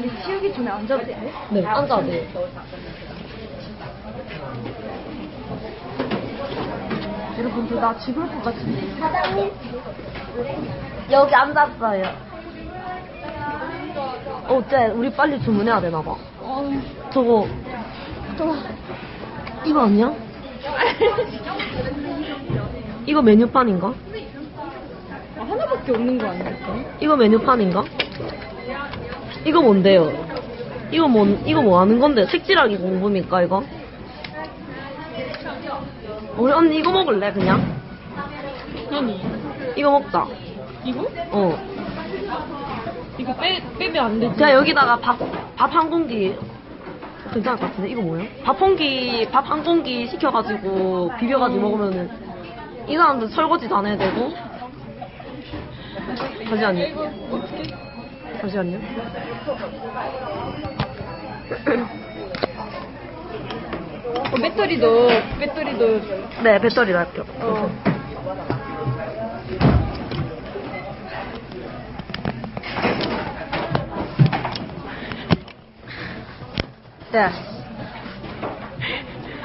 근데 치우기 전에 앉아도 돼? 네, 앉아도 돼요. 여러분들 나 죽을 것 같은데. 사장님 여기 앉았어요. 어째 우리 빨리 주문해야 되나 봐. 어, 저거 저 이거 아니야? 이거 메뉴판인가? 아, 하나밖에 없는 거 아닐까? 이거 메뉴판인가? 이거 뭔데요? 이거 뭐 이거 뭐 하는 건데? 색칠하기 공부입니까 이거? 우리 언니 이거 먹을래 그냥? 아니, 이거 먹자. 이거? 어. 이거 빼, 빼면 안 되지. 그냥 여기다가 밥, 밥 한 공기. 괜찮을 것 같은데? 이거 뭐예요? 밥 한 공기, 밥 한 공기 시켜가지고, 비벼가지고 먹으면은, 이 사람들 설거지도 안 해야 되고. 잠시만요. 이거 어떻게? 잠시만요. 어, 배터리도, 배터리도, 네, 배터리로 할게요. 어. 네.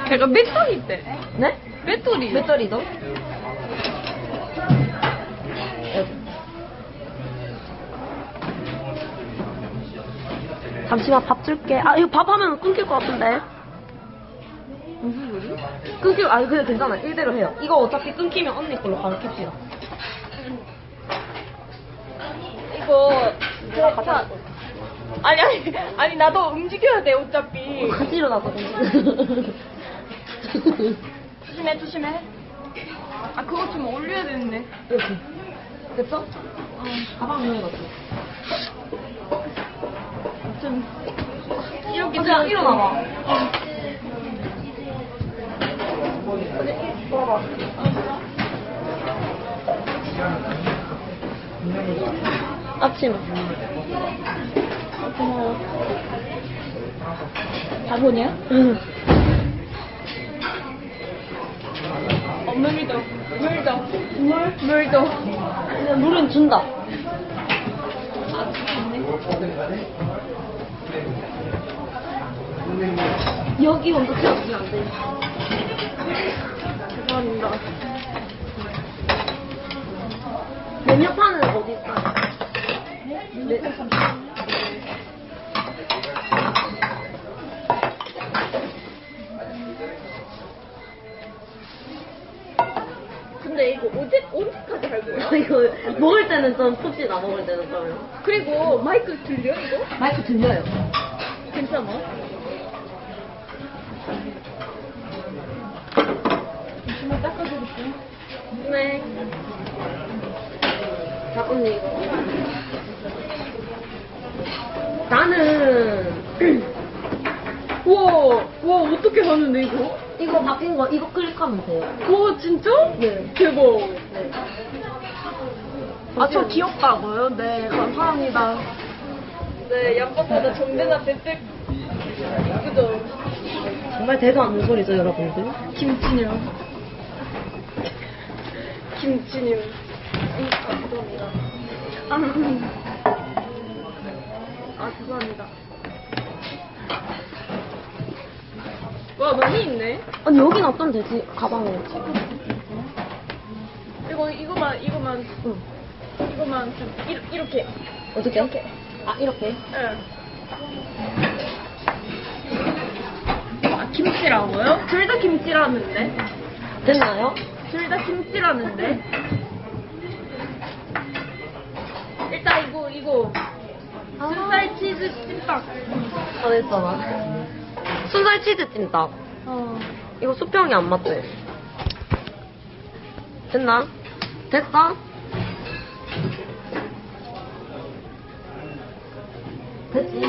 제가 배터리 때. 네? 배터리. 배터리도? 잠시만 밥 줄게. 아 이거 밥 하면 끊길 것 같은데. 무슨 소리? 끊길 아니 근데 괜찮아. 일대로 해요. 이거 어차피 끊기면 언니 걸로 바로 캡시다. 이거, 제가 가자. 아니, 아니, 아니, 나도 움직여야 돼, 어차피. 같이 일어나서. 조심해, 조심해. 아, 그거 좀 올려야 되는데. 이렇게. 됐어? 어. 가방 넣어놨어. 좀, 이렇게. 그냥 좀- 일어나봐. 어. 앞치마. 고마워. 바보냐? 응. 어, 물도. 물도. 물? 물도. 물은 준다. 여기 온도 채워주면 안 돼. 죄송합니다. 메뉴판은 어디 있어? 네. 근데 이거 언제, 언제까지 할 거야? 이거 먹을 때는 좀 풉시다, 먹을 때는 그러면. 그리고 마이크 들려, 이거? 마이크 들려요. 괜찮아? 잠시만 닦아드릴게. 네. 자, 언니 이거. 나는 우와, 와, 어떻게 하는데, 이거? 이거 바뀐 거 이거 클릭하면 돼요. 와, 진짜? 네. 대박. 네. 아, 저 귀엽다고요? 네, 감사합니다. 네, 양반보다 정대나 빽빽 이쁘죠? 정말 대도 않는 소리죠, 여러분들. 김치님. 김치님. 아, 죄송합니다. 아, 죄송합니다. 와, 많이 있네. 아니 여긴 어떤 되지? 가방에. 이거, 이거만, 이거만, 응. 이거만 좀, 이렇게. 이렇게. 어떻게? 이렇게. 아 이렇게. 응. 아, 김치라고요? 둘 다 김치라는데? 됐나요? 둘 다 김치라는데? 일단 이거, 이거. 순살 치즈 찜닭. 아 됐잖아. 순살 치즈 찜닭. 어. 이거 수평이 안 맞대. 됐나? 됐어? 됐지?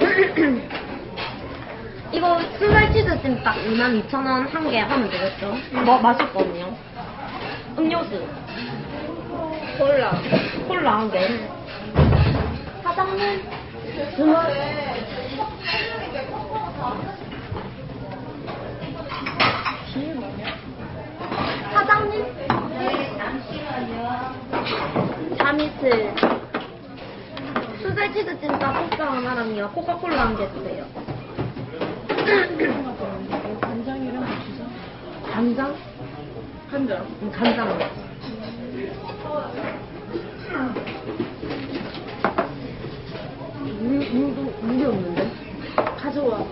이거 순살 치즈 찜닭 22,000원 한 개 하면 되겠죠? 뭐 맛있거든요. 음료수. 콜라. 콜라 한 개. 사장님. 사장님. 스미스. 수제치즈찜 닭볶음 하나랑요. 코카콜라 한 개 주세요. 간장이랑 고추장. 간장? 간장. 음, 간장. 물, 물도, 물이 없는데? 가져와.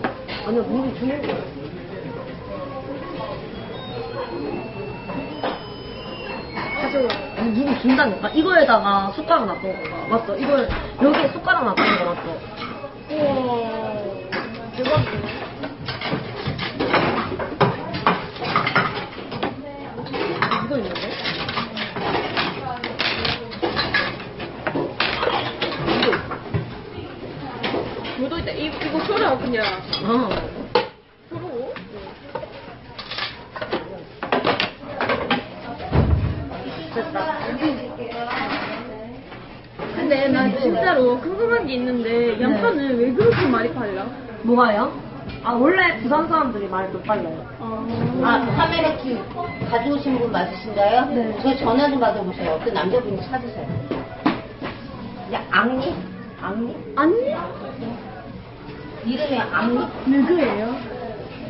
아니요, 물이 거야. 가져와. 아니, 물이 준다니까? 이거에다가 숟가락 놔둔 거. 맞죠? 이걸, 여기에 숟가락 놔둔 거 맞죠? 우와. 대박이네. 이거 있는데? 이거 있어. 묻어있다. 이, 이거 썰어, 그냥. 어. 됐다. 근데 나 진짜로 궁금한 게 있는데 양파는 왜 그렇게 많이 팔려? 뭐가요? 아, 원래 부산 사람들이 많이 못 빨라요. 아, 카메라 키 가져오신 분 맞으신가요? 네. 저 전화 좀 받아보세요. 어떤 남자분이 찾으세요. 야, 앙리? 앙리? 아니? 이름이 앙리? 누구예요?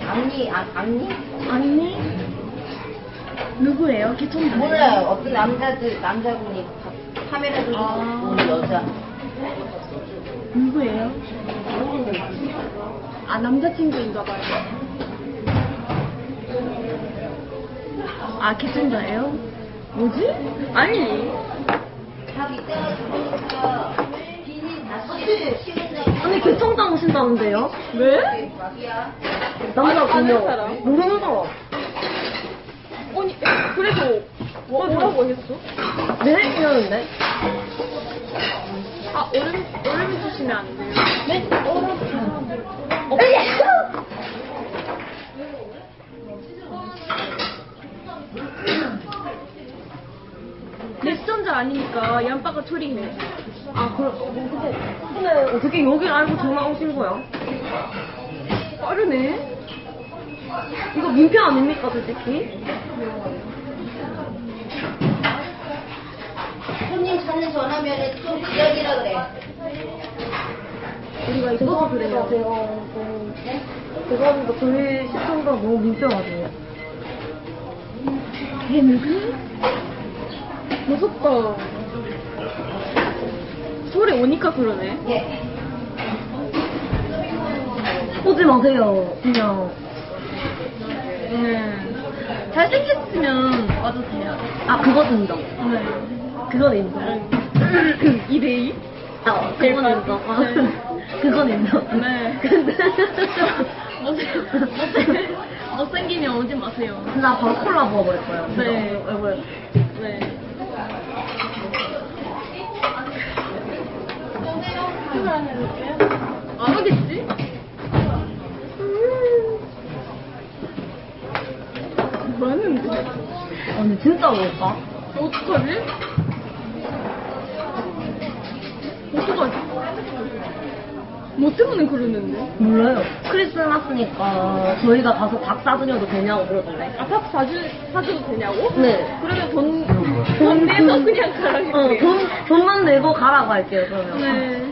앙리, 아, 앙리? 아니? 누구예요? 개천다. 몰라요. 어떤 남자들, 남자분이 가- 카메라 들고 아. 온 여자. 누구예요? 아 남자친구인가 봐요. 아 개천자예요? 뭐지? 아니. 자기 때가 다시 치운다고. 아니, 교통장 오신다는데요? 왜? 남자 아는 분명 사람? 모르는 사람. 아니 그래도 뭐, 뭐라고 했어? 네? 이러는데? 아 얼음 얼음 주시면 안 돼요. 네? 어, 레스전자 아니니까 양파가 처리해. 아, 그럼, 어, 근데, 근데 어떻게 여기를 알고 전화 오신 거야? 빠르네. 이거 민폐 아닙니까, 솔직히? 손님 찾는 전화면에 좀 기다리라 그래. 우리가 있어서 그래요. 죄송합니다. 저희 시청자 너무. 걔 누구? 무섭다. 소리 오니까 그러네. 예. 오지 마세요, 그냥. 네. 잘생겼으면 와도 돼요. 아, 그건 인정. 네. 그건 인정. 2대2? 아, 그건 인정. 아, 네. 그건 인정. 네. 근데. 못생- 못생기면 오지 마세요. 나 바로 콜라 부어버릴 거예요. 네. 얼굴. 네. 안 오겠지? 뭐 하는데? 아니, 진짜 올까? 어떡하지? 어떡하지? 뭐 때문에 그러는데? 몰라요. 크리스마스니까 저희가 가서 닭 사드려도 되냐고 그러던데. 아, 밥 사주, 사줘도 되냐고? 네. 그러면 돈, 돈 내서 그냥 가라고 어. 돈, 돈만 내고 가라고 할게요, 그러면. 네.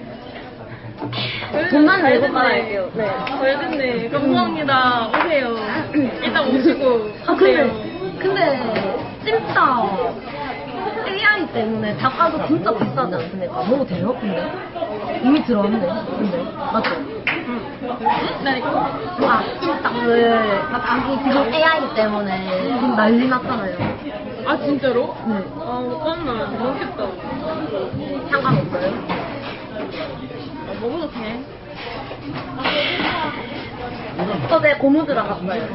돈만 잘 내고 됐네. 가라 할게요. 네. 잘 됐네. 감사합니다. 오세요. 일단 오시고. 아, 근데. 근데, 진짜, AI 때문에 닭가도 진짜 비싸지 않습니까? 먹어도 돼요, 근데? 이미 들어왔는데, 근데. 맞죠? 응? 나 이거. 아, 찐닭을, 닭이 지금 AI 때문에 지금 난리 났잖아요. 아, 진짜로? 네. 아, 잠깐만. 먹겠다. 상관없어요? 아, 먹어도 돼. 어제 고무드라 갔어요.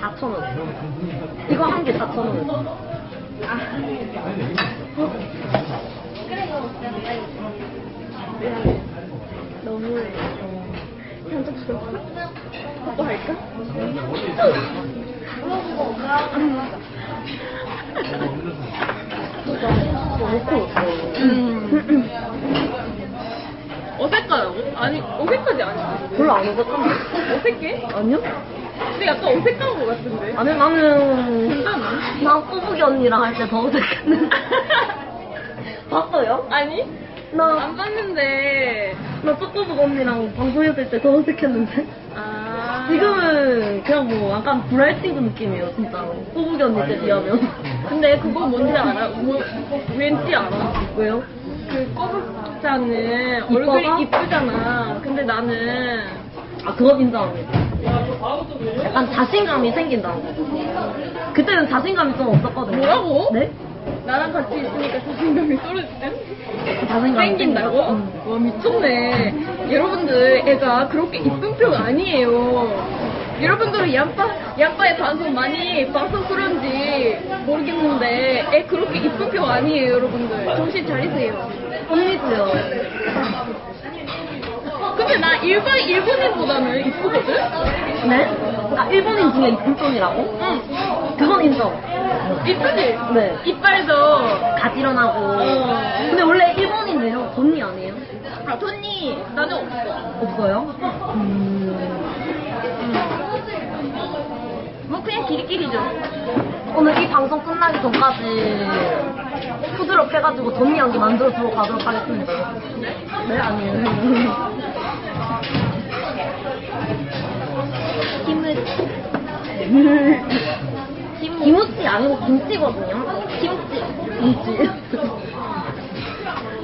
4,000원. 이거 한 개 4,000원. 너무해. 그냥 좀 부럽다. 뽀뽀 할까? 음. 어 색하다고? 아니, 어색하지 않아. 별로 안 어색한데? 어색해? 아니요? 근데 약간 어색한 것 같은데. 아니, 나는, 괜찮아? 난 꼬부기 언니랑 할 때 더 어색했는데. 봤어요? 아니? 나, 안 봤는데. 나 쪼꼬북 언니랑 방송했을 때 더 어색했는데. 아. 지금은 그냥 뭐 약간 불알 친구 느낌이에요, 진짜로. 꼬북이 언니 때 비하면. 근데 그거 뭔지 알아? 뭐, 왠지 알아? 왜요? 그 꼬북자는? 얼굴이 이쁘잖아. 근데 나는 아, 그건 인정합니다. 약간 자신감이 생긴다는 거. 그때는 자신감이 좀 없었거든요. 뭐라고? 네? 나랑 같이 있으니까 자신감이 떨어질 때 자신감이 생긴다고? 생긴다. 응. 와 미쳤네. 여러분들 애가 그렇게 이쁜 편 아니에요. 여러분들은 양파 양파의 방송 많이 봐서 그런지 모르겠는데 애 그렇게 이쁜 편 아니에요, 여러분들. 정신 차리세요. 언니도요. 근데 나 일반 일본인보다는 이쁘거든. 네? 그러니까 일본인 중에 이쁜 편이라고? 응. 그건 인정. 이쁘지? 네. 이빨도 가지런하고. 어. 근데 원래 일본인데요. 돈이 아니에요? 아 돈이 나는 없어. 없어요? 음. 뭐 그냥 끼리끼리죠. 오늘 이 방송 끝나기 전까지 푸드럽 해가지고 돈이 연기 만들어 주러 가도록 하겠습니다. 네, 아니에요. 김치. 김치 아니고 김치거든요. 김치. 김치.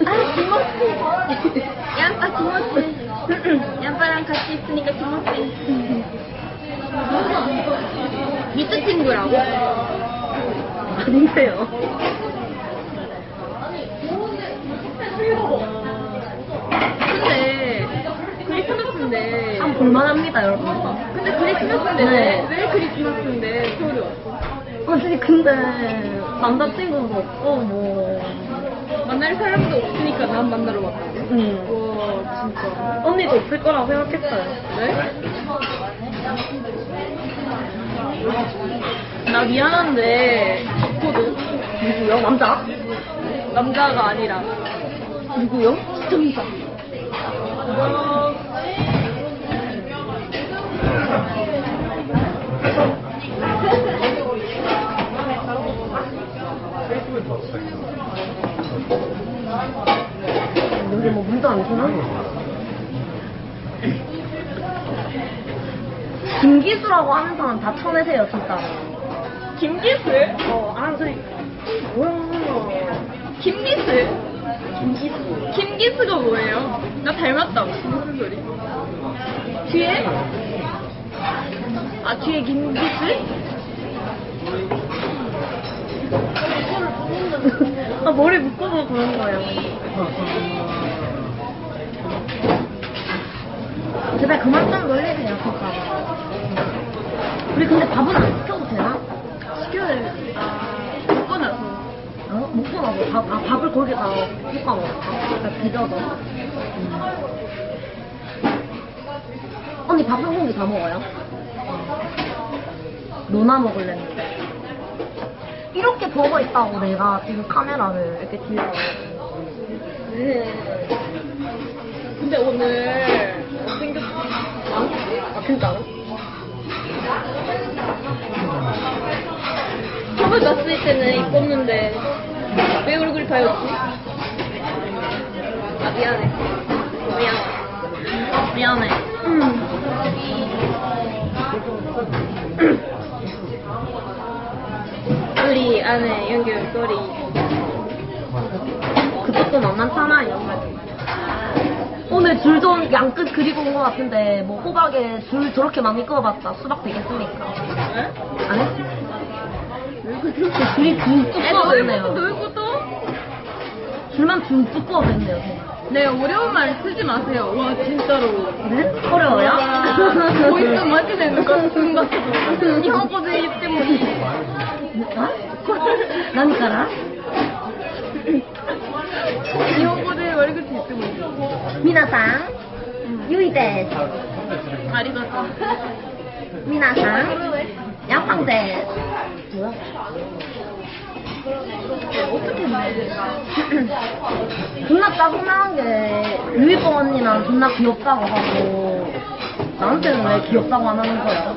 아 김치. 양파 김치. 양파랑 같이 있으니까 김치. 미트 친구라고? 아닌데요. 근데 크리스마스인데. 참 볼만합니다, 여러분. 근데 크리스마스인데 네. 왜, 왜 크리스마스인데 서울에 왔어? 아니, 근데 남자친구도 없고, 뭐. 만날 사람도 없으니까 난 만나러 왔다고. 음. 와 진짜. 언니도 없을 거라고 생각했어요. 네? 나 미안한데 없거든. 누구요? 남자? 남자가 아니라. 누구요? 시청자. 여기 뭐 물도 안 주나? 김기수라고 하는 사람 다 쳐내세요 진짜. 김기수? 어, 아 저기 뭐야? 김기수? 김기수. 김기수가 뭐예요? 나 닮았다고. 무슨 소리? 뒤에? 아, 뒤에 김기수? 아 머리 묶어서 그런 거예요. 제발 그만 좀 놀리세요 진짜. 우리 근데 밥은 안 시켜도 되나? 시켜야 돼. 아, 먹고 나서. 어? 먹고 나서 밥, 아, 밥을 거기다 볶아 먹을까? 그러니까 빚어서. 음. 언니 밥 한 공기 다 먹어요? 노나 먹을랬는데. 이렇게 보고 있다고 내가 지금 카메라를 이렇게 들고. 네. 근데 오늘 못생겼어. 아, 진짜로? 처음에 봤을 때는 이뻤는데 왜 얼굴 다였지? 아 미안해. 미안. 미안해. 우리 안에 연결 소리. 그것도 만만찮아요. 오늘 줄 좀 양끝 그리고 온 것 같은데 뭐 호박에 줄 저렇게 많이 꺼봤자 수박 되겠습니까? 네? 아니? 왜 줄이 둥뚝 꺼졌네요 놀고 또? 줄만 둥뚝 꺼졌네요 네, 어려운 말 쓰지 마세요. 와, 진짜로. 네? 어려워요? 보이스 맞으면 거 같은 거. 이거보다 이 때문에. 아? 난까라? 이거 미나상 유이데스 미나상 양팡데 뭐야? 어떻게 했네 존나 짜증나는 게 유이뽕 언니랑 존나 귀엽다고 하고 나한테는 왜 귀엽다고 안 하는 거야?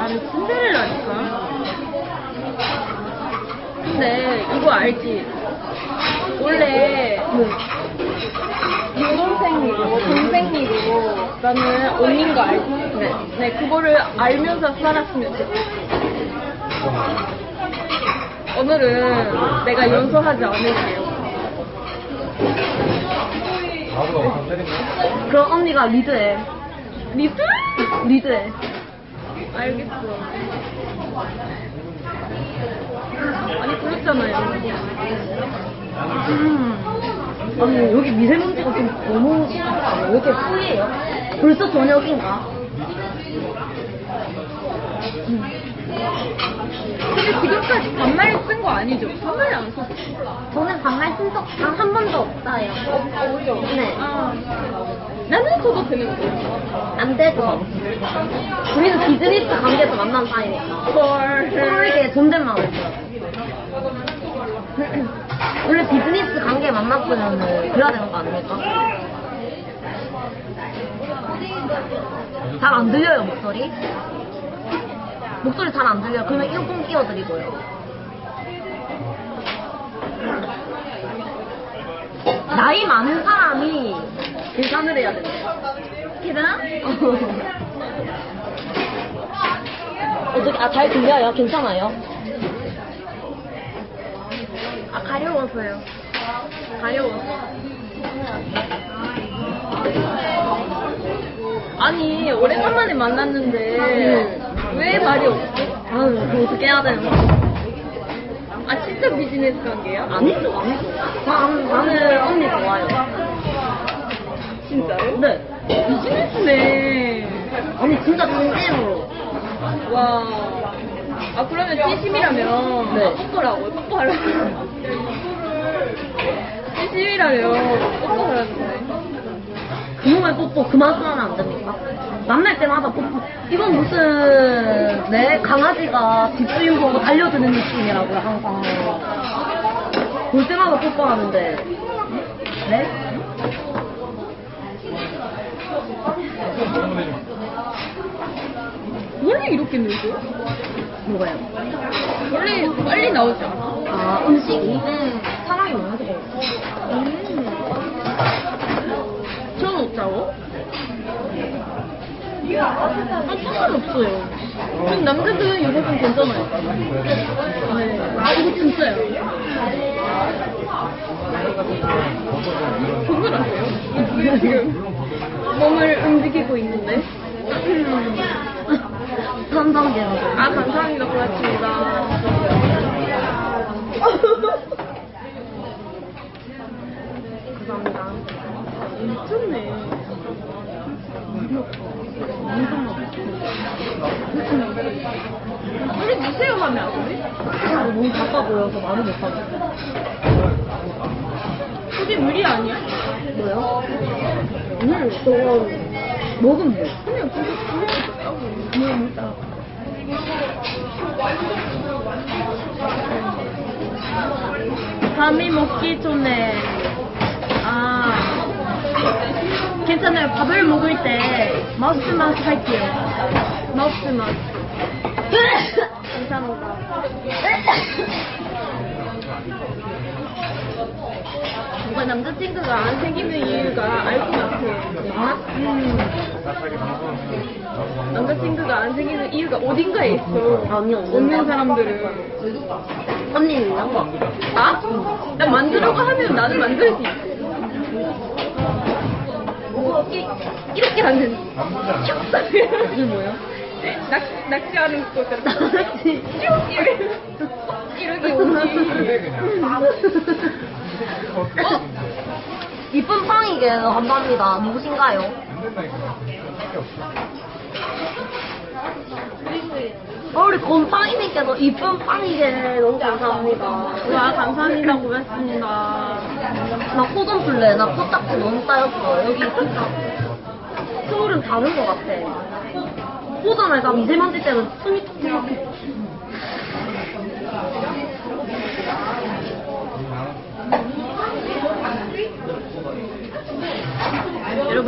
아니 신데렐라니까 근데 이거 알지? 원래 여동생이고 동생이고 나는 언니인 거 알지? 네. 네, 그거를 알면서 살았으면 좋겠어. 오늘은 내가 용서하지 않을게요. 그럼 언니가 리드해. 리드? 리드해. 알겠어. 아니, 그랬잖아요. 음. 아니 여기 미세먼지가 좀 너무 왜 이렇게 풀이에요? 벌써 저녁인가? 근데 지금까지 반말 쓴 거 아니죠? 반말 안 썼어. 저는 반말 쓴적한 번도 없어요. 없죠? 네. 아, 나는 써도 되는데. 안 되죠. 우리는 비즈니스 관계에서 만난 사이니까. 헐. 서로에게 존댓말을 써요. 원래 비즈니스 관계 만났으면 그래야 되는 거 아닙니까? 잘 안 들려요, 목소리? 목소리 잘 안 들려요. 그러면 이어폰 끼워드리고요. 나이 많은 사람이 계산을 해야 된대. 계단? 어떻게, 아, 잘 들려요? 괜찮아요? 아, 가려워서요. 가려워서. 아니, 오래간만에 만났는데, 왜 말이 없지? 아유, 그거 어떻게 해야 되는 거야? 아, 진짜 비즈니스 관계야? 아니죠, 아니죠. 나는, 나는 언니 좋아요. 진짜요? 네. 비즈니스네. 아니, 진짜 진심으로. 와. 아, 그러면 진심이라면, 네. 뽀뽀라고, 뽀뽀하라고. 진심이라면, 뽀뽀하라는데. 그놈의 뽀뽀 그만 쓰면 안 됩니까? 만날 때마다 뽀뽀. 이건 무슨, 네, 강아지가 집주인 보고 달려드는 느낌이라고요, 항상. 볼 때마다 뽀뽀하는데. 네? 원래 이렇게 늦어? 뭐가요? 원래 빨리 나오지 않아? 아, 음식이? 사람이 많아서. 음. 전 없자고? 아, 상관없어요. 전 남자들은 여자분 괜찮아요. 네. 아, 이거 진짜요. 동그라세요? 지금 몸을 움직이고 있는데. 삼성제로. 아, 감사합니다. 고맙습니다. 감사합니다. 미쳤네. 우리 미세요 하면 안 돼? 아, 너무 바빠 보여서 말을 못 하고. 그게 무리 아니야? 뭐요? 오늘 저거 먹으면. 그냥 그게 그게 뭐 먹자. 밤이 먹기 전에. 아. 괜찮아요. 밥을 먹을 때 마우스 마우스 할게요. 마우스 마우스 감사합니다 뭔가 남자친구가 안 생기는 이유가 알 것 같아 아? 음. 남자친구가 안 생기는 이유가 어딘가에 있어 아니요. 없는 사람들은 언니는요? 아? 나 만들려고 하면 나는 만들 수 있어. 이, 이렇게 하는. 이게 뭐예요? 낚, 낚시하는 것처럼. 낚시. 쭉 이렇게. 이렇게 오지. 어? 이쁜 빵이게 감사합니다. 누구신가요? 어, 우리 곰팡이님께서 이쁜 빵이게 너무 감사합니다. 와, 감사합니다. 고맙습니다. 나 코 좀 풀래. 나 코딱지 너무 쌓였어. 여기 진짜 서울은 다른 것 같아. 코잖아요. 나 미세먼지 때문에 숨이 턱 막혀.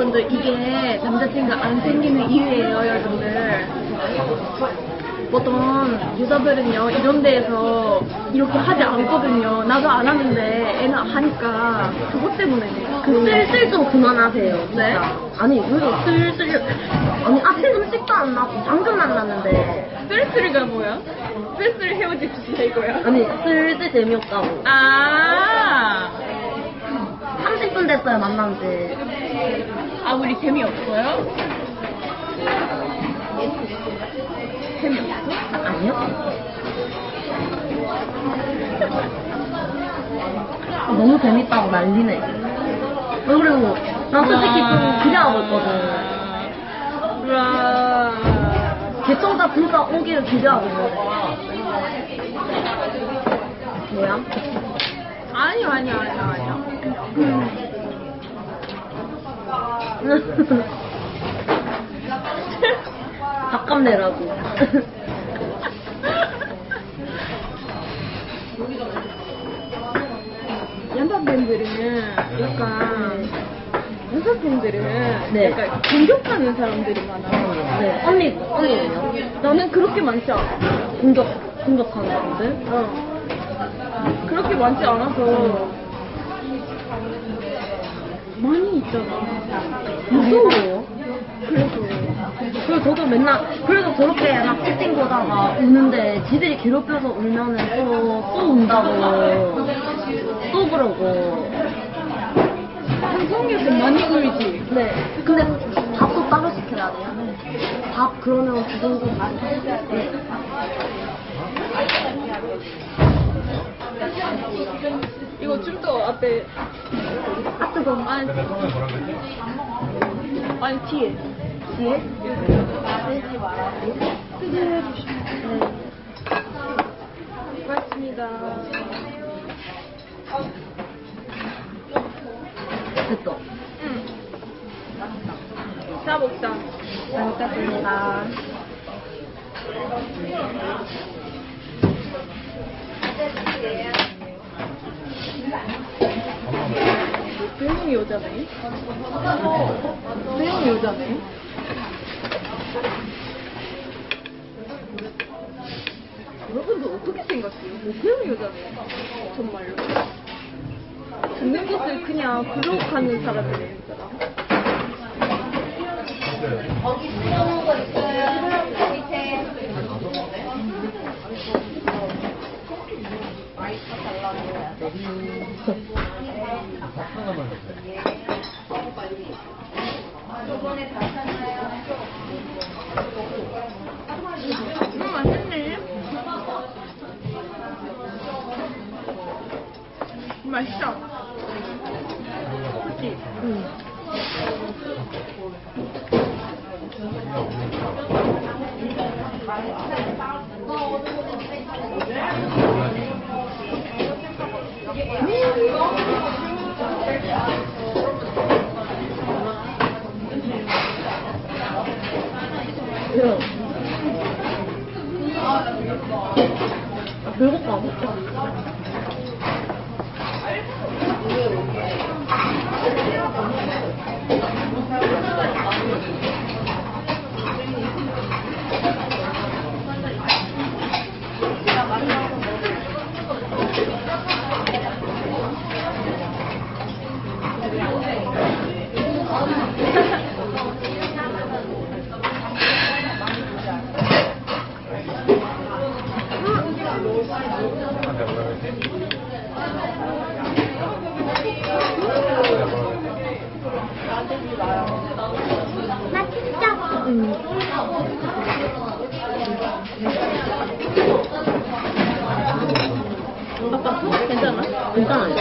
여러분들, 이게 남자친구 안 생기는 이유예요, 여러분들. 보통 여자들은요 이런 데에서 이렇게 하지 않거든요. 나도 안 하는데 애는 하니까 그것 때문에 그 슬슬 좀 그만하세요. 네? 아니 그래도 슬슬 아니 앞에 음식도 안 나고 방금 만났는데 쓸쓸이가 뭐야? 쓸쓸 헤어집시다 이거야. 아니 슬슬 재미없다고. 아, 30분 됐어요 만난 지. 아 우리 재미없어요? 재미없어? 아니요? 아, 너무 재밌다고 난리네. 어, 그리고 난 솔직히 좀 기대하고 있거든. 와. 개청자 진짜 오기를 기대하고 있는데. 뭐야? 아니요, 아니요, 아니요, 아니요. 밥값 내라고. 연사팬들은 약간, 연사팬들은 네. 약간 공격하는 사람들이 많아. 네. 언니, 언니는요? 나는 그렇게 많지 않아. 공격, 공격하는 사람들? 어. 그렇게 많지 않아서 많이 있잖아. 무서워요. 그래서 그리고 저도 맨날, 그래서 저렇게 막 채팅 보다가 우는데 지들이 괴롭혀서 울면은 또, 또 운다고. 또 그러고. 방송에서 많이 울지. 네. 근데 밥도 따로 시켜야 돼요. 밥 그러면 그 정도 다. 네. 이거 좀더 앞에 아, 뜨거. 아니 아니 뒤에 뒤에? 뜨게 해주시면 고맙습니다. 됐어. 응. 자 먹자. 잘 먹겠습니다. 배영이 여자네. 배영이 여자네. 여러분들 어떻게 생각해요? 뭐 배영이 여자네. 정말로. 듣는 것을 그냥 부족하는 사람들 맛있어. 그치? 응. 왜요? 아, 배고파. 맛있어. 응. 아빠, 괜찮아? 괜찮아요.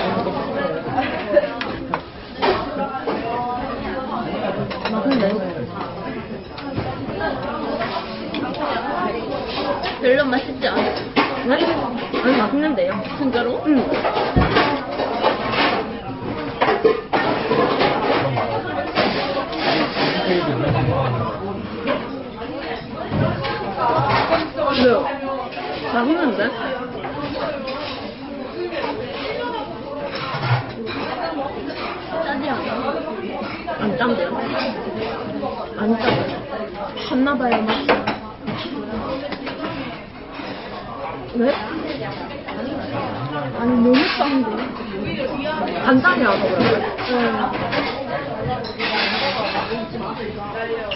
맛있네. 별로 맛있지 않아. 네? 아니, 맛있는데요? 진짜로? 응. 왜요? 맛있는데? 짜지 않아? 안 짠데요? 안 짜요. 갔나봐요, 맛이. 왜? 아니 너무 싼데. 간장이라서 그래. 한 친구 올라가세요.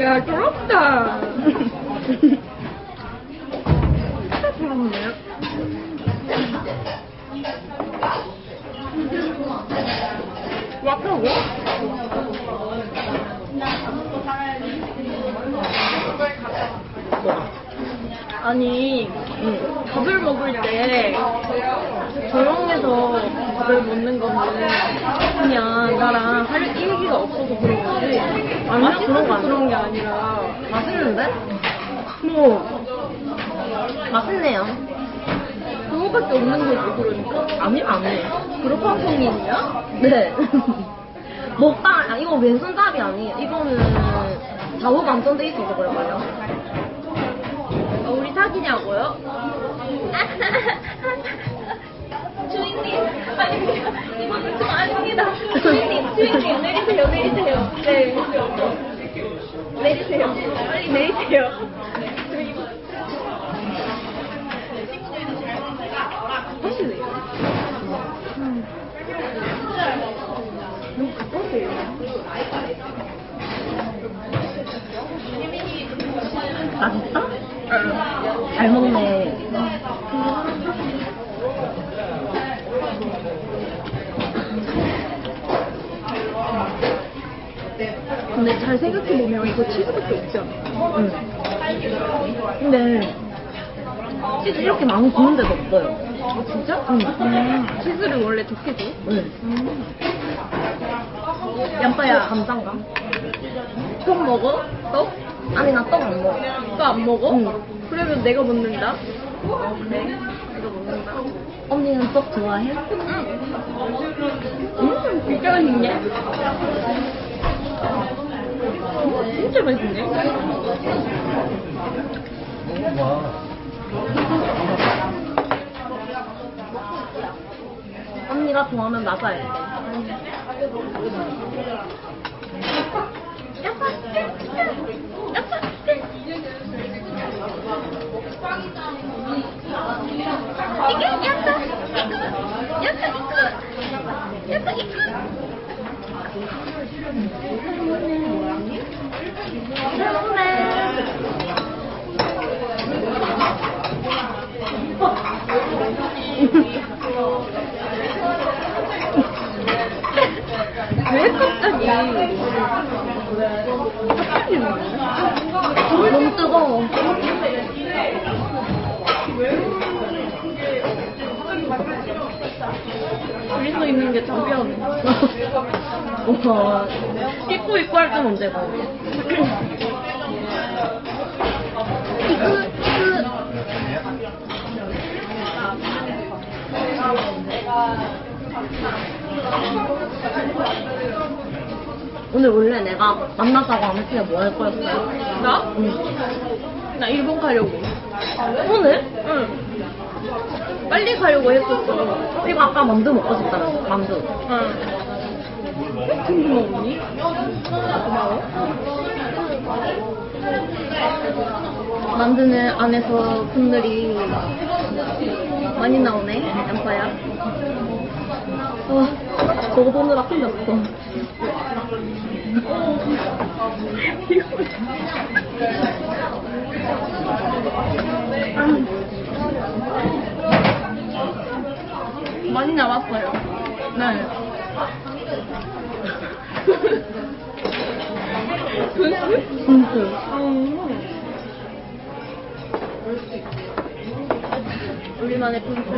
야 부럽다. 진짜 부럽네. 왔다고? 아니 응. 밥을 먹을 때 조용해서 밥을 먹는 거는 그냥 나랑 할 얘기가 없어서 그런 거지 맛있어서 그런 거. 그런 게 아니라 맛있는데? 뭐 맛있네요. 그거밖에 없는 거지 그러니까 아니, 아니. 그렇게 성인이야? 네. 먹방, 아, 이거 왼손잡이 아니에요. 이거는 좌우 감전돼 있어서 그래 말이야. 아, 우리 사귀냐고요? 주인님 아닙니다. 이거는 좀 아닙니다. 주인님 주인님 내리세요 내리세요. 네 내리세요. 빨리 내리세요. 하시네요 너무 급하세요. 맛있어? 잘 먹네. 근데 잘 생각해보면 이거 치즈밖에 없지 않아? 응. 근데 치즈 이렇게 많이 주는 데도 없어요. 아 진짜? 응. 치즈를 원래 적게 줘? 응. 양파야 감자인가? 떡 먹어? 떡? 아니 나 떡 안 먹어. 떡안 먹어? 응. 그러면 내가 먹는다 어, 그래 내가 먹는다 언니는 떡 좋아해? 음 진짜 맛있네 음, 진짜 맛있네 언니가 좋아하면 돼. 이게 약간 이거. 왜 갑자기 갑자기 너무 뜨거워. 둘이 서 있는 게 창피하네 어, 입고 입고 할 땐 언제고. 오늘 원래 내가 만나자고 안 했으면 뭐할 거였어요? 나? 응. 나 일본 가려고 오늘? 응 빨리 가려고 했었어 이거 아까 만두 먹고 싶다면서, 만두. 응 궁금하니? 고마워 만두는 안에서 분들이 많이 나오네, 양파야. 어, 저거 보느라 큰났어. 많이 나왔어요. 네. 분수? 분수. 우리만의 분수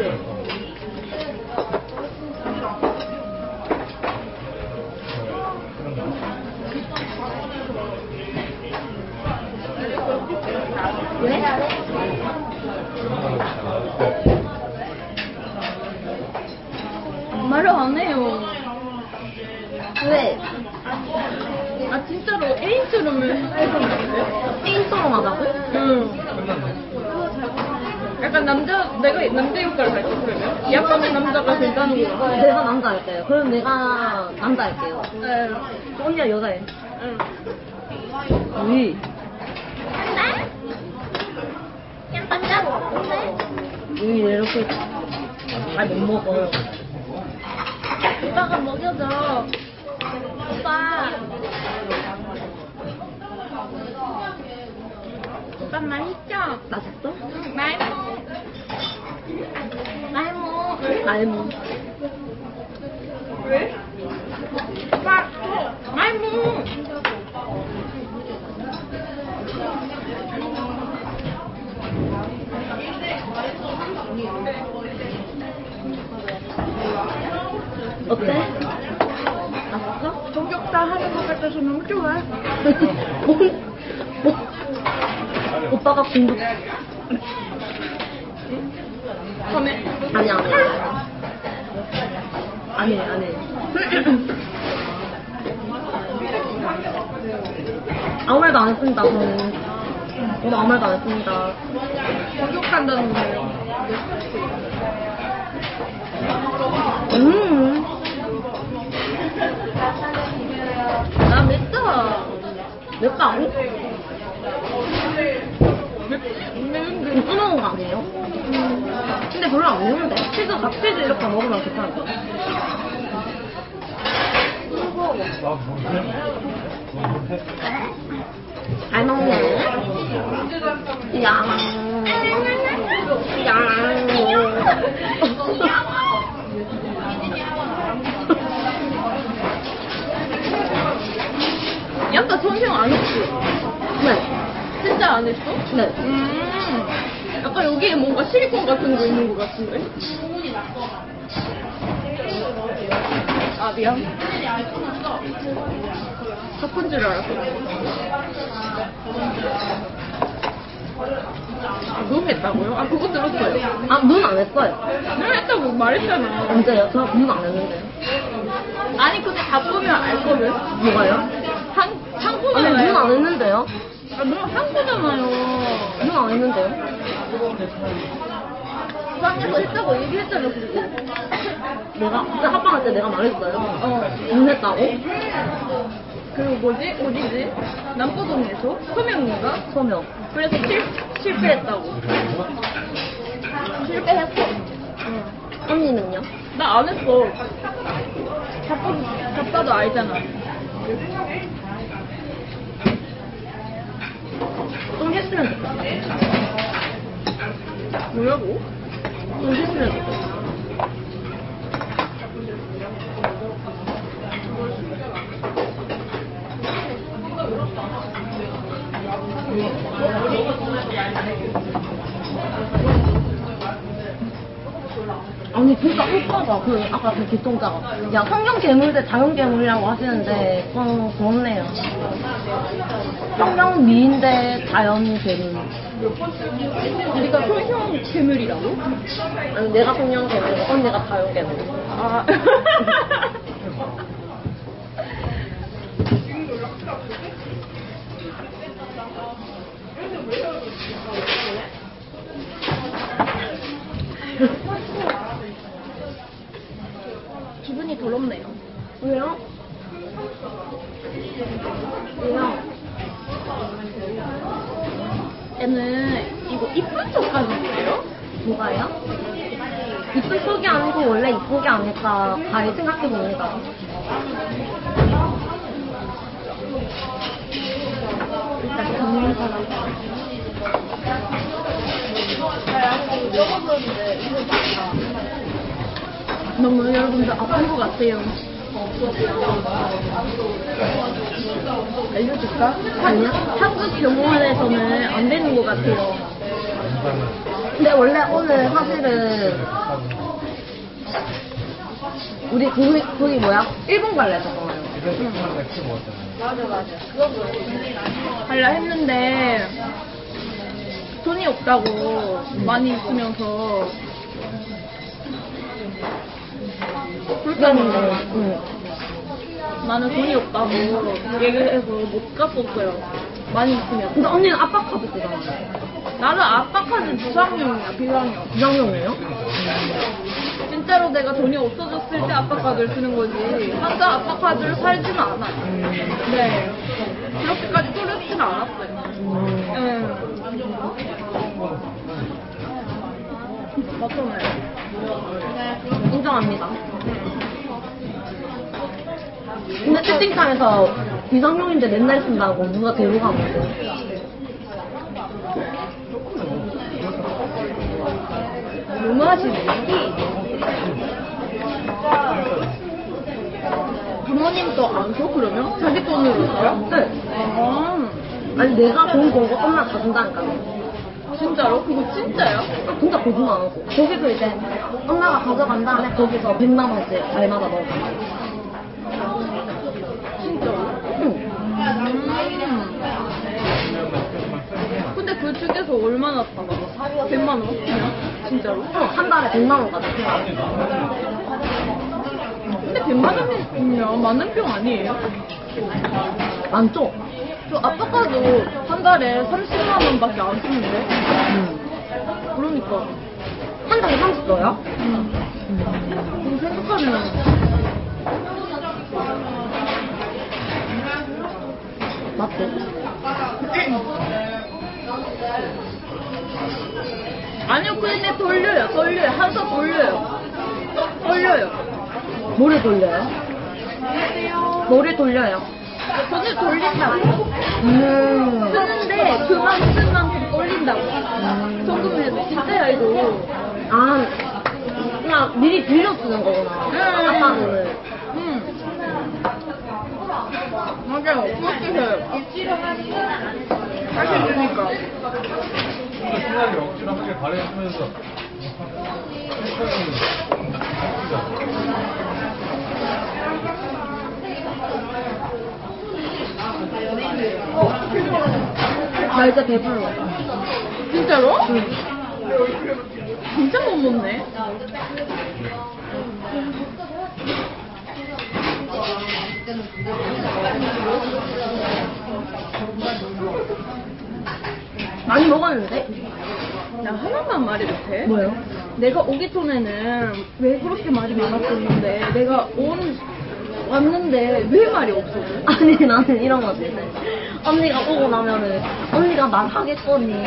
왜? 말을 안 해요 왜? 아 진짜로 애인처럼 게임처럼 하자고? 응 약간 남자, 내가 남자 역할을 할까, 그러면? 약간의 남자가 괜찮은구나. 내가 남자 할게요. 그럼 내가 남자 할게요. 네. 언니가 여자애. 응. 우리. 우리 이렇게 잘못 먹어요. 오빠가 먹여줘. 오빠. 오빠 맛있죠? 맛있어? 말모. 말모. 알모. 왜? 오빠, 말모. 어때? 맛있어? 목욕다 하는 것 같아서 너무 좋아. 뭐, 뭐, 공부 다음에 아니 아니 아니 아니 아무 말도 안 했습니다 저는 저도 아무 말도 안 했습니다 목욕한다는 거예요. 음 나 맵다. 맵다 아 뜨거운 거 아니에요? 근데 별로 안 매운데? 치즈 닭치즈 이렇게 먹으면 괜찮을 잘 먹네. 양. 약간 성형 안 했지? 네, 진짜 안 했어? 네. 음. 약간 여기에 뭔가 실리콘 같은 거 있는 것 같은데? 아, 미안. 섞은 줄 알았어. 아, 눈 했다고요? 아, 그거 들었어요. 아, 눈안 했어요. 눈 했다고 말했잖아. 언제요? 저눈안 했는데. 아니, 근데 다 보면 알거든? 뭐가요? 한, 아니, 한국잖아요. 눈안 했는데요? 아, 눈 한국잖아요. 눈안 했는데요? 방에서 했다고 얘기했잖아, 그리고. 내가, 그때 합방할 때 내가 말했어요. 어. 눈 했다고? 그리고 뭐지? 어디지? 남포동에서? 서명인가? 소명. 그래서 실, 실패했다고. 실패했어. 언니는요? 나 안 했어. 작가, 작가도 알잖아. 좀 했으면 좋겠다. 뭐라고? 좀 했으면 좋겠다. 아니 진짜 오빠가 그 아까 그 기통자가 야 성경 괴물 대 자연 괴물이라고 하시는데 좀 그렇네요. 성경 미인 대 자연 괴물. 우리가 소형 괴물이라고? 아니 내가 성령 괴물이고 언니가 자연 괴물. 아. 기분이 더럽네요. 왜요? 왜요? 얘는 이거 이쁜 척 하는 거예요? 뭐가요? 이쁜 쪽이 아니고 원래 이쁜 게 아닐까 잘 생각해 봅니다. 일단 너무 여러분들 아픈 것 같아요. 알려줄까? 아니야? 한국 병원에서는 안 되는 것 같아요. 근데 원래 오늘 사실은 우리 거기, 거기 뭐야? 일본 갈래 했었잖아요. 갈라 했는데 돈이 없다고 많이 있으면서 그랬는데, 불편해. 응. 나는 돈이 없다고 얘기해서 못 갔었어요. 많이 있으면. 근데 언니는 압박 카드 쓰잖아. 나는 아빠까지 비상용이야, 비상용. 비상용이에요? 진짜로 내가 돈이 없어졌을 때 아빠 카드를 쓰는 거지. 항상 아빠 카드를 살지는 않아요. 네. 그렇게까지 소리지는 않았어요. 네. 맞잖아요. 인정합니다. 근데 채팅창에서 비상용인데 맨날 쓴다고 누가 대로가고 너무하시네. 부모님도 안 써, 그러면? 자기 돈으로 써요? 네. 아, 아니 내가 돈 걸고 엄마 다 준다니까 진짜로? 그거 진짜요? 진짜 거짓말 안 하고 거기서 이제 엄마가 가져간 다음에 거기서 100만 원씩 달마다 넣어 진짜로? 응. 음. 근데 그 중에서 얼마나 받아? 100만 원? 그냥? 진짜로? 어, 한 달에 100만 원까지 근데 100만 원이면 많은 병 아니에요? 많죠? 저 아빠가도 한 달에 30만 원밖에 안 쓰는데? 응. 그러니까. 한 달에 30 줘요? 그거 생각하면 맞죠? 아니요 근데 돌려요 돌려요 항상 돌려요 돌려요 뭐를 돌려요? 뭐를 돌려요? 돈을 돌린다고 음. 쓰는데 그만 쓴 만큼 돌린다고 송금해도 진짜야 이거 아, 그냥 미리 빌려 쓰는 거구나. 응. 아빠는. 응 맞아요 그렇게 해요 사실 그러니까 신나게 억지로 하게 가려주면서 나 이제 배불러. 진짜로? 진짜 못 먹네 많이 먹었는데? 나 하나만 말해도 돼? 뭐요? 내가 오기 전에는 왜 그렇게 말이 많았었는데 내가 온 왔는데 왜 말이 없어져? 아니, 나는 이런 거지. 언니가 오고 나면은, 언니가 말 하겠거니.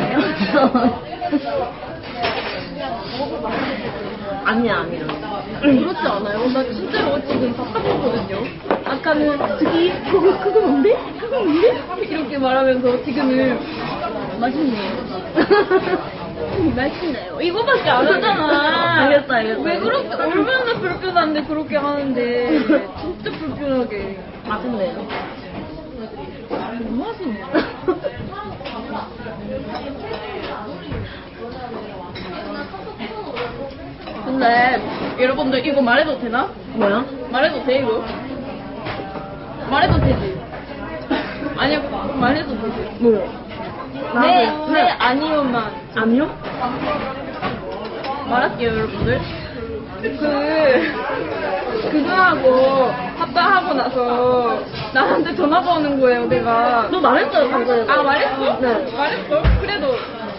아니야, 아니야. 그렇지 않아요? 나 진짜로 지금 답답했거든요. 아까는 저기 그거 그거 뭔데? 그거 뭔데? 이렇게 말하면서 지금은 맛있네요. 맛있네요. 이거밖에 안 하잖아. 알겠어, 알겠어. 왜 그렇게 얼마나 불편한데 그렇게 하는데 진짜 불편하게. 맛있네요. 너무 맛있네. 근데 여러분들 이거 말해도 되나? 뭐야? 말해도 돼 이거? 말해도 되지? 아니요 말해도 되지 뭐요? 네, 나도- 네 아니요만 아니요? 말할게요 여러분들 그 그거 하고 합방하고 나서 나한테 전화가 오는 거예요 내가 너 말했어요, 방금. 아 말했어? 네. 말했어? 그래도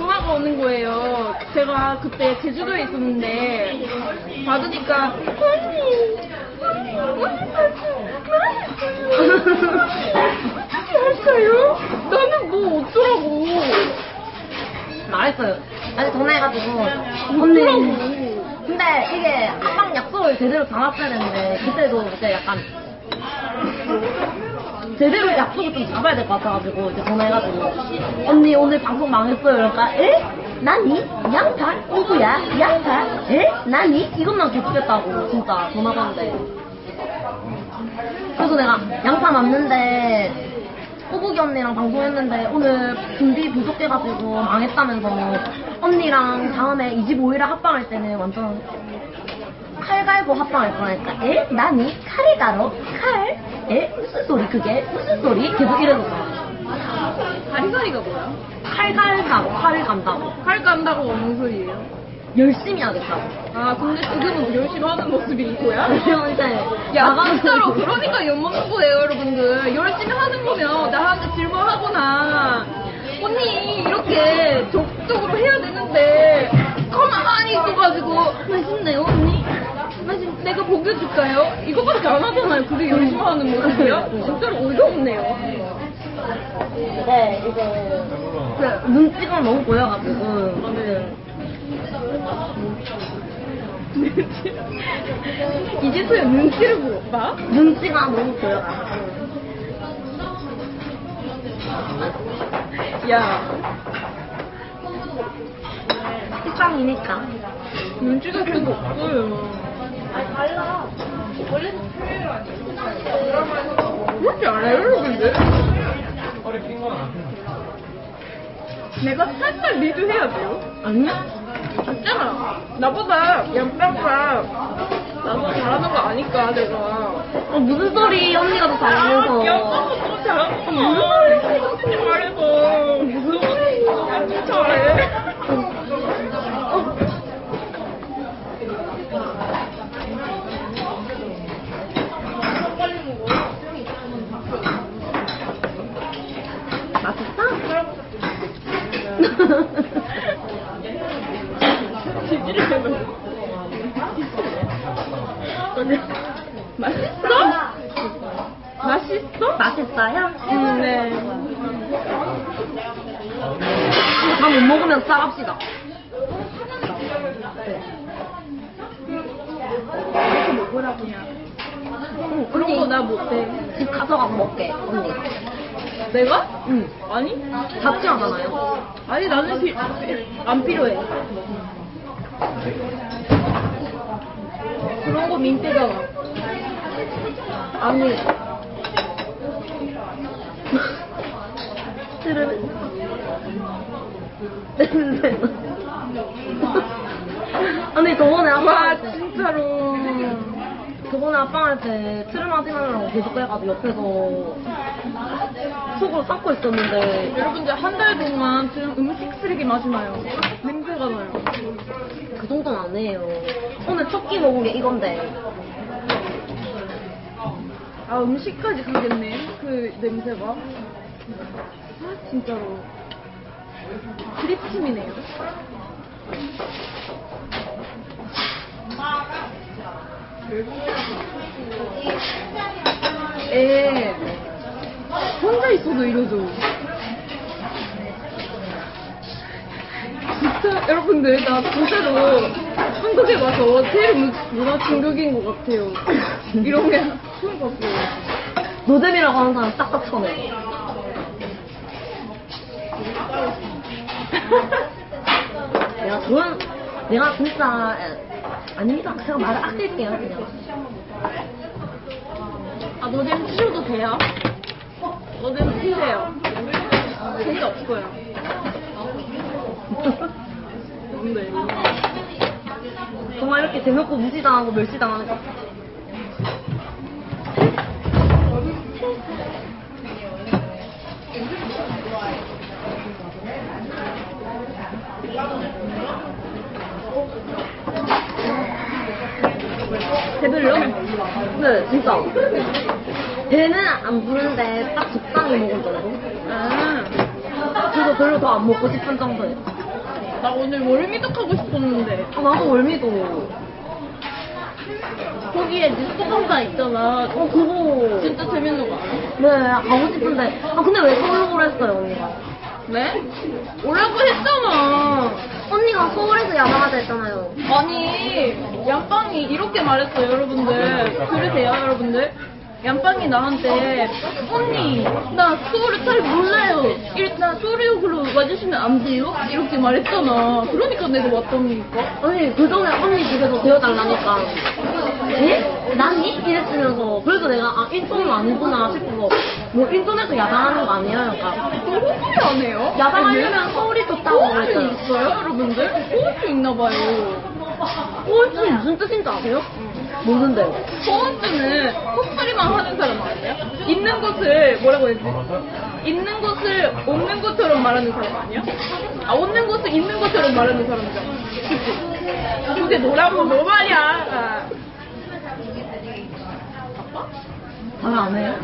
전화가 오는 거예요. 제가 그때 제주도에 있었는데 받으니까 언니, 언니, 언니 어떻게 할까요? 나는 뭐 어쩌라고? 말했어요. 아니 전화해가지고? 언니. 근데 이게 합방 약속을 제대로 잡았어야 되는데 그때도 이제 약간 제대로 약속을 좀 잡아야 될 것 같아가지고 이제 전화해가지고 언니 오늘 방송 망했어요. 그러니까 에? 나니? 양파? 누구야? 양파? 에? 나니? 이것만 계속했다고 진짜 전화 건데 그래서 내가 양파 맞는데 꼬부기 언니랑 방송했는데 오늘 준비 부족해가지고 망했다면서 언니랑 다음에 25일에 합방할 때는 완전 칼 갈고 합방할 거니까 에? 나니? 칼을 갈어? 칼? 에? 무슨 소리 그게? 무슨 소리? 계속 이러잖아 가리가리가 뭐야? 칼 갈다고 칼을 간다고 칼 간다고 무슨 소리예요? 열심히 하겠다고 아 근데 지금은 열심히 하는 모습이 이거야? 그러면 이제 야 나가는 진짜로 그러니까 욕먹는 거예요 여러분들 열심히 하는 거면 나한테 질문하거나 언니 이렇게 저 적극적으로 해야 되는데 가만히 있어가지고 맛있네요 맛있 내가 먹여줄까요? 이거밖에 안 하잖아요 그게 열심히 하는 모습이야? 진짜로 어이가 없네요 네, 이제 네, 눈치가 너무 보여가지고. 네. 이제서야 눈치를 보- 봐? 눈치가 너무 보여가지고. 야 식빵이니까. 눈치 같은 거 없어요 그렇지 않아요 여러분들? 허리 핀건 안 핀. 내가 살짝 리드해야 돼요 아니야? 맞잖아. 나보다 연빵가 나도 잘하는 거 아니까 내가. 어, 무슨 소리 언니가 더 아, 잘하면서. 더 잘하는 거 무슨 소리 잘해서 무슨 소리 완전 잘해. 맛있어? 맛있어? 맛있어요? 음, 네. 다 못 먹으면 싸갑시다. 이렇게 먹으라고냐. 응, 그런 거 나 못해. 집 가져가서 먹게, 언니. 내가? 응. 아니? 잡지 않아요? 아니 나는 피, 안 필요해. 그런 거 민폐잖아. 아니. 아니, 저번에 와 아빠한테, 진짜로. 저번에 아빠한테 트름하지 말라고 계속 해가지고 옆에서 속으로 닦고 있었는데, 여러분들 한 달 동안 음식 쓰레기 마지 마요. 냄새가 나요. 그 정도는 아니에요. 오늘 첫 끼 먹은 게 이건데. 아 음식까지 가겠네. 그 냄새가. 아 진짜로. 드립침이네요. 에 혼자 있어도 이러죠. 진짜 여러분들 나 진짜로 한국에 와서 제일 문- 문화 충격인 것 같아요. 이런 게 처음 봤어요. 노잼이라고 하는 사람 딱딱 쳐내. 내가 그런, 내가 진짜, 에, 아닙니다. 제가 말을 아낄게요, 그냥. 아 노잼 피셔도 돼요? 노잼 피세요. 재미 없어요. 뭔데? 정말 이렇게 대놓고 무시당하고 멸시당하는 거. 배불러? 네, 진짜. 배는 안 부른데 딱 적당히 먹을 정도? 아, 그래서 별로 더 안 먹고 싶은 정도예요. 나 오늘 월미덕 하고 싶었는데 아, 나도 월미도. 거기에 뉴스공사 있잖아. 어, 그거. 진짜 재밌는 거 알아? 네, 가고 싶은데. 아, 근데 왜 서울로 그랬어요, 언니가? 왜? 오라고 했잖아. 언니가 서울에서 야방하자 했잖아요. 아니 양빵이 이렇게 말했어요 여러분들 들으세요 여러분들 양빵이 나한테 언니 나 서울을 잘 몰라요 일단 서울역으로 와주시면 안 돼요? 이렇게 말했잖아 그러니까 내가 왔다니까 아니, 그 전에 언니 집에서 되어달라니까. 예? 나니? 이랬으면서. 그래서 내가, 아, 인천은 아니구나 싶어서. 뭐, 인천에서 야방하는 거 아니에요? 그러니까. 호감이 안 해요? 야방하려면 서울이 좋다고 그랬어요. 있어요 여러분들? 호감이 있나봐요 호울증 무슨 뜻인지 아세요? 모르는데요. 호감증은 헛소리만 하는 사람 아니에요? 있는 것을 뭐라고 해야지? 멀어서? 있는 것을 없는 것처럼 말하는 사람 아니야? 아, 없는 것을 있는 것처럼 말하는 사람이잖아. 그치? 그게 너라고 너 말이야. 아. 잘안 해요?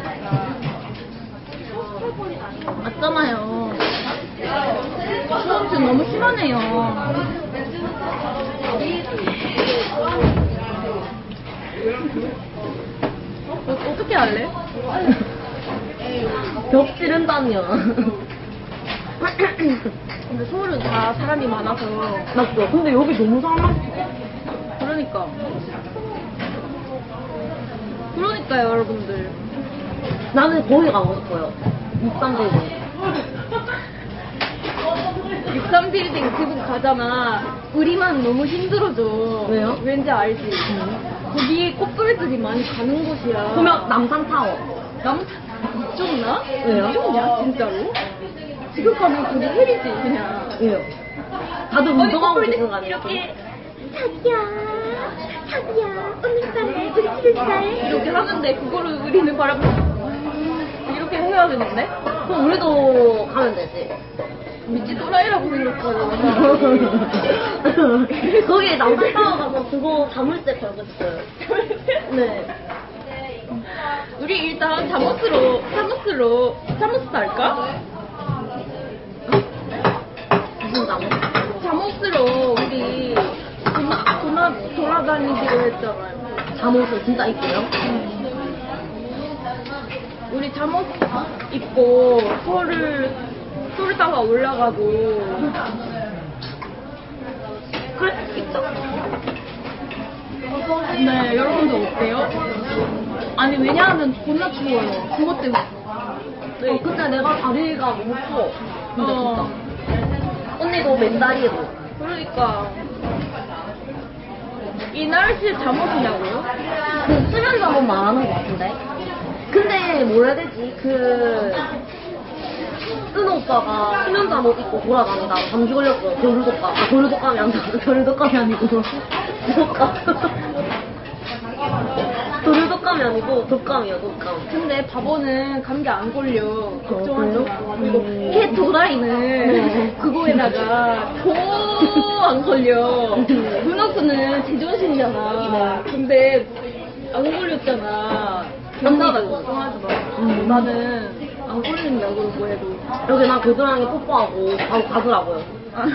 맞잖아요. 수험증 너무 심하네요. 어, 어떻게 할래? 벽 찌른다며. 근데 서울은 다 사람이 많아서 맞죠? 근데 여기 너무 사람 많 그러니까 그러니까요 여러분들 나는 거기 가고 싶어요. 63대고. 63빌딩 지금 가잖아 우리만 너무 힘들어져 왜요? 왠지 알지? 거기 꽃불들이 많이 가는 곳이야 그러면 남산타워. 남 이쪽 나? 왜요? 이쪽이야 진짜로? 지금 가면 거기 헬이지 그냥 왜요? 다들 운동하고 꽃불들 계신 거? 이렇게 자기야, 자기야, 오늘 밤에 우리 집에 잘. 이렇게 하는데 그거를 우리는 바라보고 이렇게 해야 되는데? 그럼 우리도 가면 되지. 미치 또라이라고 생각하고 거기 남산 타워 가서 그거 자물쇠 걸고 싶어요. 네. 우리 일단 잠옷으로 잠옷으로 잠옷 살까? 무슨 자물? 잠옷으로 우리 도나, 도나, 돌아다니기로 했잖아요. 잠옷을 진짜 입고요? 우리 잠옷 입고 서울을 서울 따가 올라가고 그래, 있죠. 네 여러분들 어때요? 아니 왜냐하면 존나 추워요. 그것 때문에. 어, 근데 내가 다리가 너무 추워. 근데 어. 진짜. 언니도 맨다리로. 그러니까 이 날씨에 잠옷이냐고요? 그 수면 잠옷 말하는 것 같은데. 근데 뭐라 해야 되지? 그 은호 오빠가 수면 잠옷 입고 돌아다니다가 감기 걸렸어요. 겨울독감. 아, 겨울독감이 아니라 겨울독감이 아니고 독감. 겨울독감이 아니고 독감이요, 독감. 근데 바보는 감기 안 걸려 걱정하지 마. 그리고 음. 걔 도라이는 네. 그거에다가 더 안 걸려. 문학수는 제정신이잖아. 근데 안 걸렸잖아. 언니도. 걱정하지 마. 음. 나는 안 걸린다고 뭐 해도. 여기 나 겨드랑이 뽀뽀하고 바로 가더라고요. 아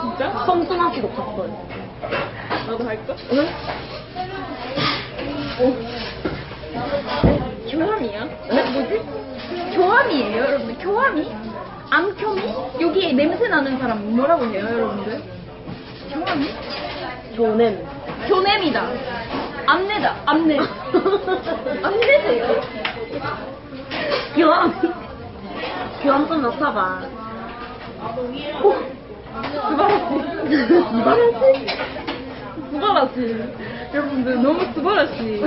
진짜? 성순아 씨도 갔어요. 나도 할까? 응? 교함이야? 뭐지? 교함이에요, 여러분들. 교함이? 앙켜미? 여기 냄새 나는 사람 뭐라고 해요, 여러분들? 교함이? 조냄. 교냄이다. 암내다, 암내. 암내세요? 교암. 교암 좀 맡아봐. 스바라시. 스바라시? 스바라시. 여러분들, 너무 스바라시.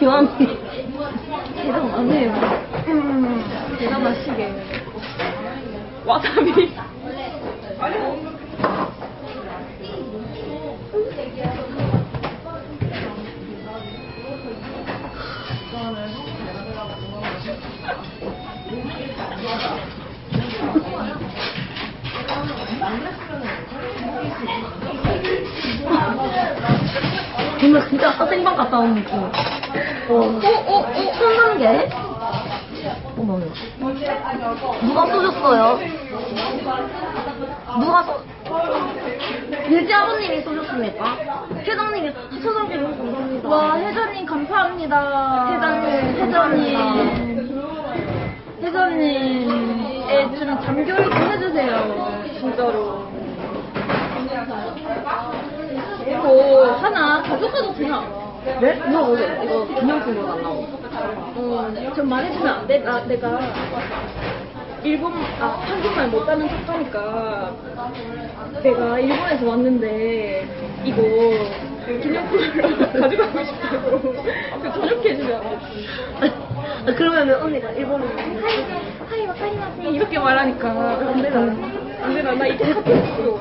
교암. 대단하네요. 음, 대단하시게. 와사비. 정말 진짜 생방 갔다 온 느낌. 어, 어, 어, 어, 끝난 게? 어머나. 누가 쏘셨어요? 누가 쏘, 예지 아버님이 쏘셨습니까? 회장님이, 회장님 너무 감사합니다. 와, 혜전님 감사합니다. 혜전님, 혜전님. 혜전님에 좀 잠결 좀 해주세요. 진짜로. 이거 하나 가져가도 되나? 네? 물어보세요. 이거 기념품으로 달라고. 어, 좀 말해주면 안 돼? 나, 내가 일본, 아, 한국말 못하는 척 하니까 내가 일본에서 왔는데 이거 기념품으로 가져가고 싶다고 그 저녁해주면 안 돼? 아, 그러면 언니가 일본어 하이 와카리마세 이렇게 말하니까 안 되나 안 되나 나 이거 갖고 싶어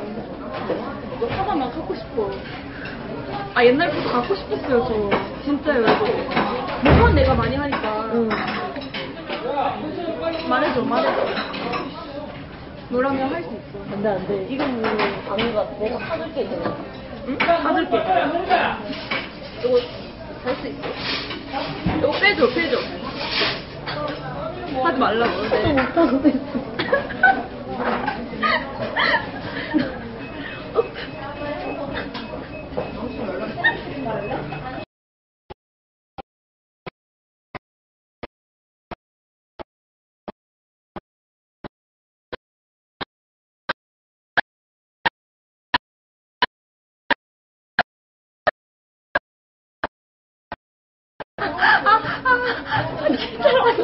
이거 하나만 갖고 싶어 아 옛날부터 갖고 싶었어요 저. 진짜요. 이거 물론 내가 많이 하니까. 응. 말해줘 말해줘. 너라면 할 수 있어. 안돼 안돼. 이건 방해가 내가 사줄게 그냥 응? 받을게. 이거 살수 있어? 이거 빼줘 빼줘. 하지 말라고. 네. 또 근데. 못하고 있어 어, 거예요? 아, 아, 진짜로.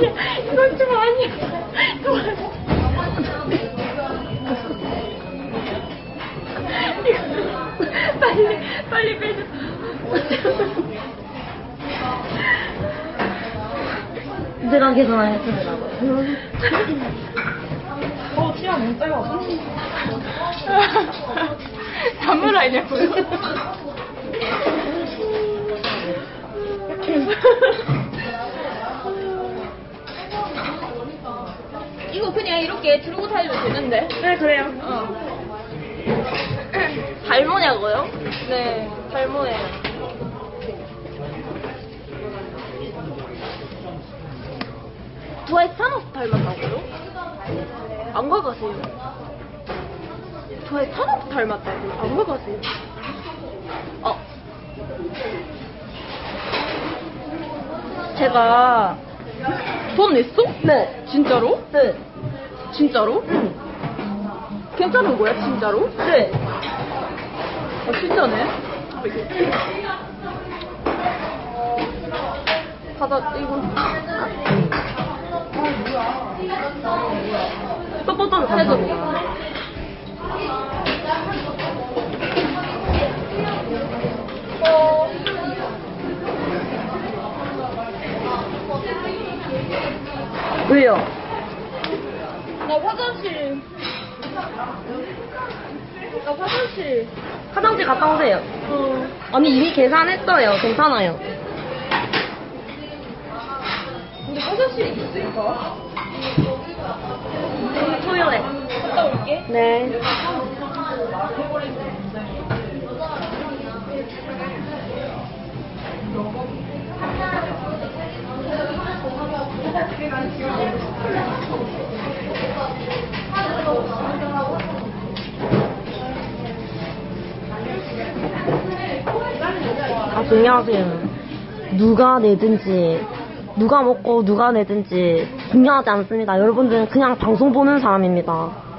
내가 계산했습니다. 어, 치아 너무 짧아서. 사무라이냐고요? 이거 그냥 이렇게 들고 다녀도 되는데? 네, 그래요. 어. 발모냐고요? 네, 발모예요. 두아이 타노스 닮았다고요? 안 가가세요. 두아이 타노스 닮았다고? 안 가가세요. 어. 제가 돈 냈어? 네. 진짜로? 네. 진짜로? 응. 괜찮은 거야, 진짜로? 네. 아, 진짜네? 받아, 이거. 뽀뽀뽀 감사합니다. 왜요? 나 화장실. 나 화장실. 화장실 갔다 오세요. 어. 아니 이미 계산했어요. 괜찮아요. 근데 화장실이 있을까? 토요일에. 갔다 올게. 네. 아, 조용히 하세요. 누가 내든지, 누가 먹고 누가 내든지 중요하지 않습니다. 여러분들은 그냥 방송 보는 사람입니다.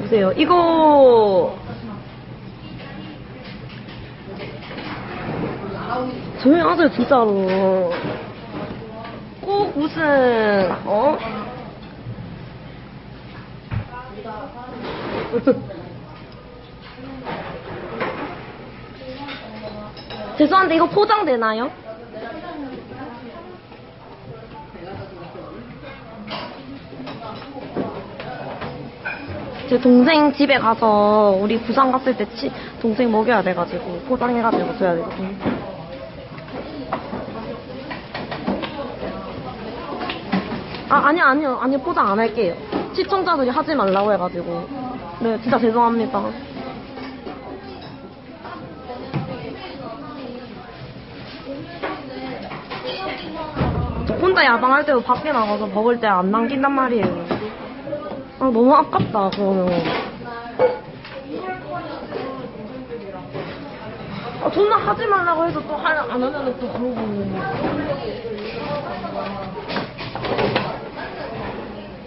보세요. 이거 조용히 하세요, 진짜로. 꼭 무슨 어? 죄송한데 이거 포장되나요? 제 동생 집에 가서 우리 부산 갔을 때 치, 동생 먹여야 돼가지고 포장해가지고 줘야 되거든요. 아, 아니요, 아니요, 아니요, 포장 안 할게요. 시청자들이 하지 말라고 해가지고. 네, 진짜 죄송합니다. 저 혼자 야방할 때도 밖에 나가서 먹을 때 안 남긴단 말이에요. 아, 너무 아깝다, 그러면. 아, 존나 하지 말라고 해서 또 하, 안 하면은 또 그러고.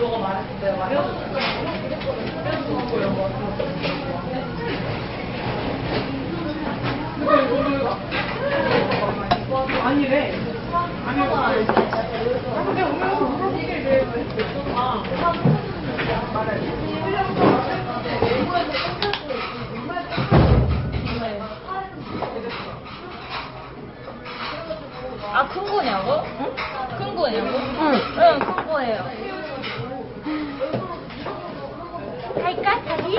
너가 말했을 때 아, 큰 거냐고? 응? 큰 거냐고? 응. 응, 큰 거예요. 할까, 자기?